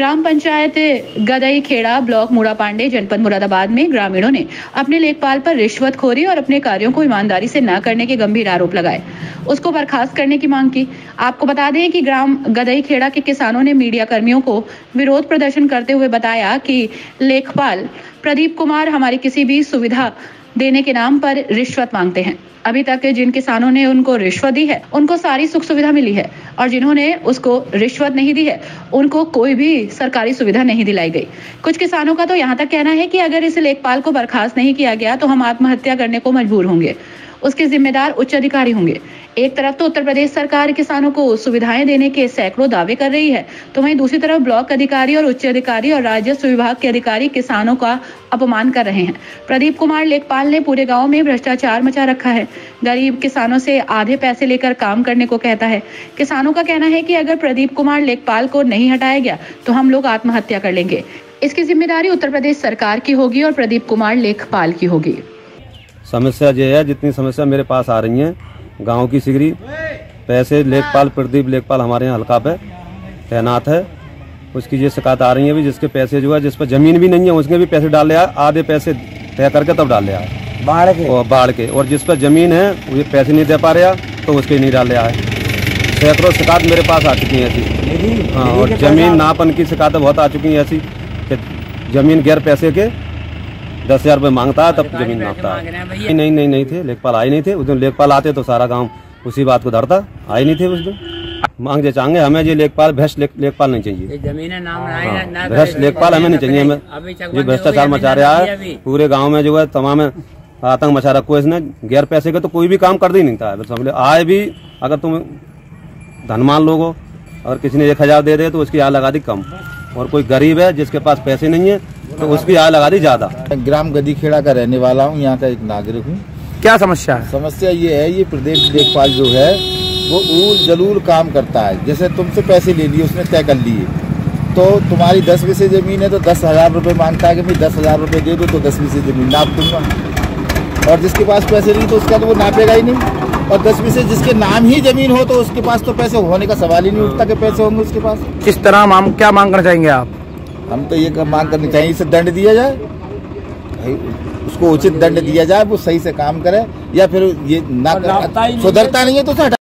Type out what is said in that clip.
ग्राम panchayat Gadai Khera block Mura Pande, जनपद मुरादाबाद में ग्रामीणों ने अपने लेखपाल पर रिश्वत खोरी और अपने कार्यों को ईमानदारी से न करने के गंभीर आरोप लगाए। उसको बर्खास्त करने की मांग की। आपको बता दें कि ग्राम गदई खेड़ा के किसानों ने मीडिया कर्मियों को विरोध प्रदर्शन करते हुए बताया कि लेखपाल प्रदीप कुमार हमारी किसी भी सुविधा देने के नाम पर रिश्वत मांगते हैं। अभी तक जिन किसानों ने उनको रिश्वत दी है, उनको सारी सुख सुविधा मिली है और जिन्होंने उसको रिश्वत नहीं दी है, उनको कोई भी सरकारी सुविधा नहीं दिलाई गई। कुछ किसानों का तो यहाँ तक कहना है कि अगर इस लेखपाल को बर्खास्त नहीं किया गया तो हम आत्महत्या करने को मजबूर होंगे। उसके जिम्मेदार उच्च अधिकारी होंगे। एक तरफ़ तो उत्तर प्रदेश सरकार किसानों को सुविधाएँ देने के सैकड़ों दावे कर रही है तो वहीं दूसरी तरफ़ ब्लॉक अधिकारी और उच्च अधिकारी और राजस्व विभाग के अधिकारी किसानों का अपमान कर रहे हैं। प्रदीप कुमार लेखपाल ने पूरे गाँव में भ्रष्टाचार मचा रखा है। गरीब किसानों से आधे पैसे लेकर काम करने को कहता है। किसानों का कहना है कि अगर प्रदीप कुमार लेखपाल को नहीं हटाया गया तो हम लोग आत्महत्या कर लेंगे। इसकी ज़िम्मेदारी उत्तर प्रदेश सरकार की होगी और प्रदीप कुमार लेखपाल की होगी। समस्या ये है, जितनी समस्या मेरे पास आ रही है गाँव की सिगरी। पैसे लेखपाल प्रदीप लेखपाल हमारे यहाँ हल्का पे तैनात है। उसकी ये शिकायत आ रही है भी जिसके पैसे जो है जिस पर ज़मीन भी नहीं है उसके भी पैसे डाल लिया आधे पैसे तय करके तब डाल लिया बाढ़ के? और बाढ़ के। और जिस पर ज़मीन है वो पैसे नहीं दे पा रहा तो उसके नहीं डाल लिया है। सैकड़ों शिकायत मेरे पास आ चुकी है ऐसी। हाँ और ज़मीन नापन की शिकायतें बहुत आ चुकी हैं ऐसी कि ज़मीन गैर पैसे के दस हज़ार रुपये माँगता है तब ज़मीन माँगता है। नहीं नहीं नहीं नहीं थे लेखपाल आए नहीं थे उस दिन लेखपाल आते तो सारा गाँव उसी बात को धरता आए नहीं थे उस दिन। मांग जे चाहेंगे हमें ये लेखपाल भ्रष्ट लेखपाल नहीं चाहिए। ज़मीन नाम हाँ, ना ना भ्रष्ट लेखपाल हमें नहीं चाहिए हमें हो भ्रष्टाचार मचा रहा है पूरे गाँव में जो है तमाम आतंक मचा रखो इसने गैर पैसे का तो कोई भी काम कर ही नहीं था। समझ आए भी अगर तुम धनमान लोग हो और किसी ने एक हज़ार दे दे तो उसकी आय लगा दी कम। और कोई गरीब है जिसके पास पैसे नहीं है तो उसकी आय लगा दी ज़्यादा। ग्राम गदीखेड़ा का रहने वाला हूँ यहाँ का एक नागरिक हूँ। क्या समस्या है? समस्या ये है ये प्रदेश लेखपाल जो है वो ऊल जलूल काम करता है। जैसे तुमसे पैसे ले लिए उसने तय कर लिए। तो तुम्हारी दस बीसे ज़मीन है तो दस हज़ार रुपये माँगता है कि भाई दस हज़ार रुपये दे दो तो दस बीसे ज़मीन नाप दूँगा। और जिसके पास पैसे नहीं तो उसका तो वो नापेगा ही नहीं। और दस बीसे जिसके नाम ही ज़मीन हो तो उसके पास तो पैसे होने का सवाल ही नहीं उठता कि पैसे होंगे उसके पास। किस तरह हम क्या मांग करना चाहेंगे आप? हम तो ये मांग करनी चाहिए इसे दंड दिया जाए उसको उचित दंड दिया जाए वो सही से काम करे या फिर ये ना। सुधरता नहीं है तो